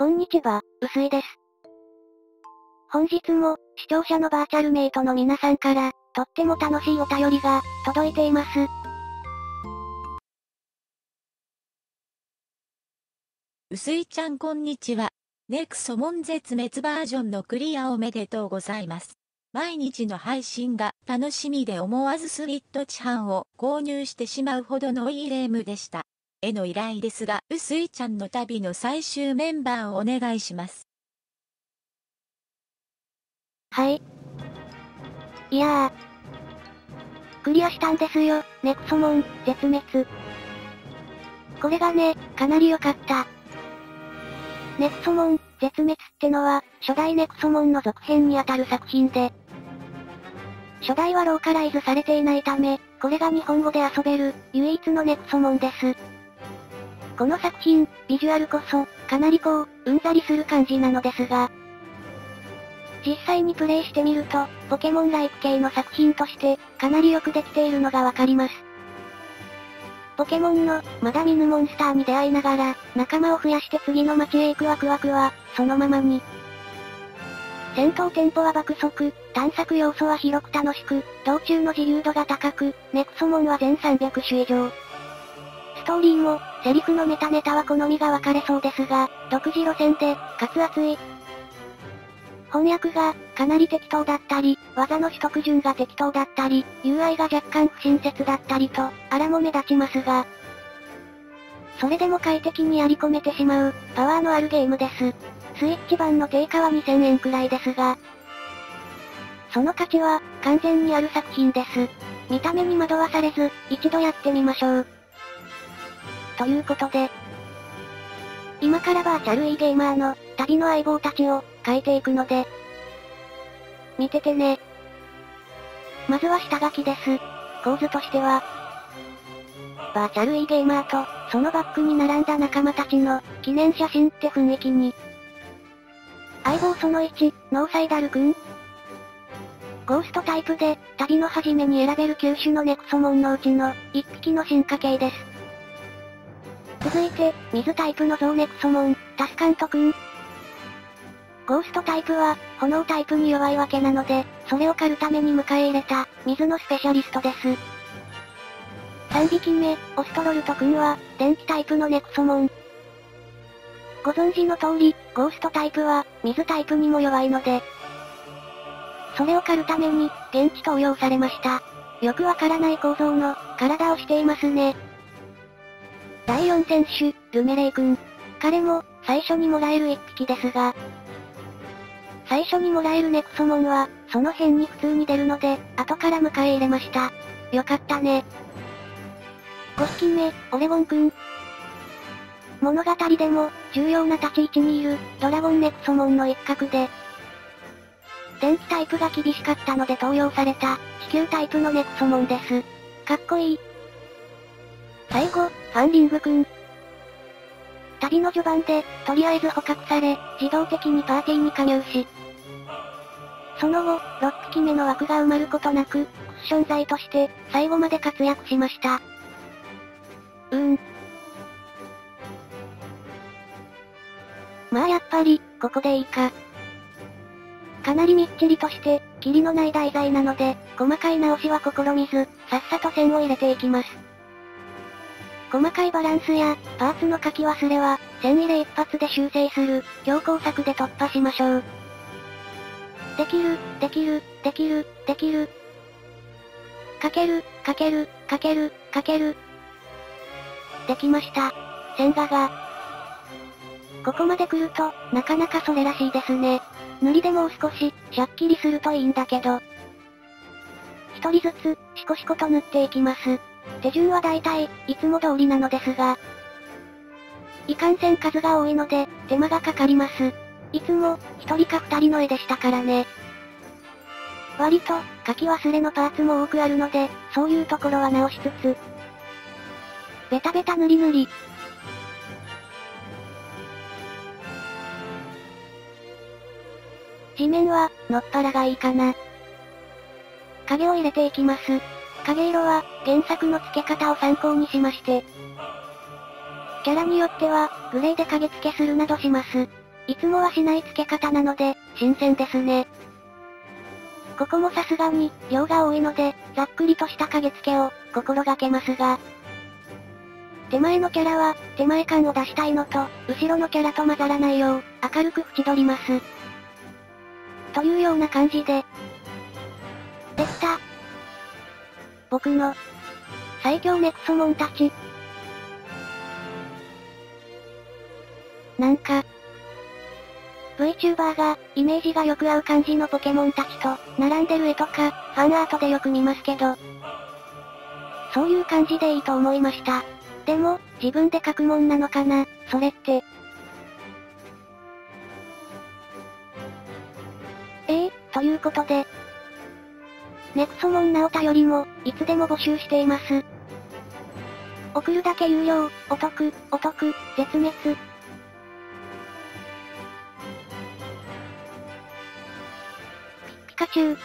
こんにちは、うすいです。本日も、視聴者のバーチャルメイトの皆さんから、とっても楽しいお便りが、届いています。うすいちゃんこんにちは。ネクソモン絶滅バージョンのクリアおめでとうございます。毎日の配信が楽しみで思わずスリットチハンを購入してしまうほどのいいレームでした。への依頼ですが、うすいちゃんの旅の最終メンバーをお願いします。はい。いやー。クリアしたんですよ、ネクソモン、絶滅。これがね、かなり良かった。ネクソモン、絶滅ってのは、初代ネクソモンの続編にあたる作品で、初代はローカライズされていないため、これが日本語で遊べる、唯一のネクソモンです。この作品、ビジュアルこそ、かなりこう、うんざりする感じなのですが、実際にプレイしてみると、ポケモンライク系の作品として、かなりよくできているのがわかります。ポケモンの、まだ見ぬモンスターに出会いながら、仲間を増やして次の街へ行くワクワクは、そのままに。戦闘テンポは爆速、探索要素は広く楽しく、道中の自由度が高く、ネクソモンは全300種以上。ストーリーも、セリフのメタネタは好みが分かれそうですが、独自路線で、かつ熱い。翻訳が、かなり適当だったり、技の取得順が適当だったり、UI が若干不親切だったりと、あらも目立ちますが、それでも快適にやり込めてしまう、パワーのあるゲームです。スイッチ版の定価は2000円くらいですが、その価値は、完全にある作品です。見た目に惑わされず、一度やってみましょう。ということで、今からバーチャル e ゲーマーの、旅の相棒たちを、書いていくので、見ててね。まずは下書きです。構図としては、バーチャル e ゲーマーと、そのバックに並んだ仲間たちの、記念写真って雰囲気に。相棒その1、ノーサイダルくん？ゴーストタイプで、旅の初めに選べる9種のネクソモンのうちの、1匹の進化系です。続いて、水タイプのゾーネクソモン、タスカント君。ゴーストタイプは、炎タイプに弱いわけなので、それを狩るために迎え入れた、水のスペシャリストです。3匹目、オストロルト君は、電気タイプのネクソモン。ご存知の通り、ゴーストタイプは、水タイプにも弱いので、それを狩るために、現地投与されました。よくわからない構造の、体をしていますね。第4選手、ルメレイ君。彼も、最初にもらえる1匹ですが、最初にもらえるネクソモンは、その辺に普通に出るので、後から迎え入れました。よかったね。5匹目、オレゴン君。物語でも、重要な立ち位置にいる、ドラゴンネクソモンの一角で、電気タイプが厳しかったので登用された、地球タイプのネクソモンです。かっこいい。最後、ファンリングくん。旅の序盤で、とりあえず捕獲され、自動的にパーティーに加入し、その後、6匹目の枠が埋まることなく、クッション材として、最後まで活躍しました。うーん。まあやっぱり、ここでいいか。かなりみっちりとして、キリのない題材なので、細かい直しは試みず、さっさと線を入れていきます。細かいバランスや、パーツの書き忘れは、線入れ一発で修正する、強行策で突破しましょう。できる、できる、できる、できる。かける、かける、かける、かける。できました。線画が。ここまで来ると、なかなかそれらしいですね。塗りでもう少し、シャッキリするといいんだけど。一人ずつ、シコシコと塗っていきます。手順は大体、いつも通りなのですが。いかんせん数が多いので、手間がかかります。いつも、一人か二人の絵でしたからね。割と、書き忘れのパーツも多くあるので、そういうところは直しつつ。ベタベタ塗り塗り。地面は、のっぱらがいいかな。影を入れていきます。影色は、原作の付け方を参考にしまして。キャラによっては、グレーで影付けするなどします。いつもはしない付け方なので、新鮮ですね。ここもさすがに、量が多いので、ざっくりとした影付けを、心がけますが。手前のキャラは、手前感を出したいのと、後ろのキャラと混ざらないよう、明るく縁取ります。というような感じで。僕の、最強ネクソモンたち。なんか、VTuber が、イメージがよく合う感じのポケモンたちと、並んでる絵とか、ファンアートでよく見ますけど、そういう感じでいいと思いました。でも、自分で書くもんなのかな、それって。ええー、ということで、ネクソモンナオタよりも、いつでも募集しています。送るだけ有料、お得、お得、絶滅。ピカチュウ。